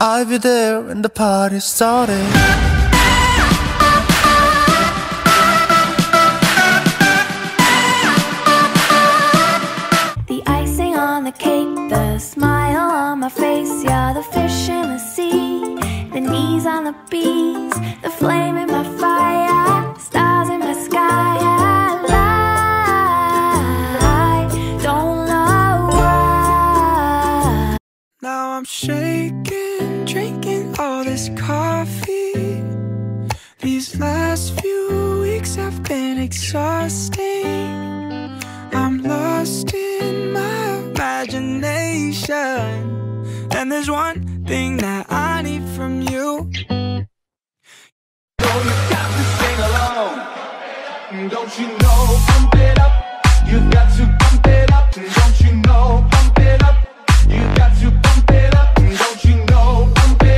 I'll be there when the party started. The icing on the cake, the smile on my face, you're the fish in the sea, the knees on the bees, the flame in I'm shaking, drinking all this coffee. These last few weeks have been exhausting. I'm lost in my imagination. And there's one thing that I need from you. So you got to sing along. Don't you know? I'm it up.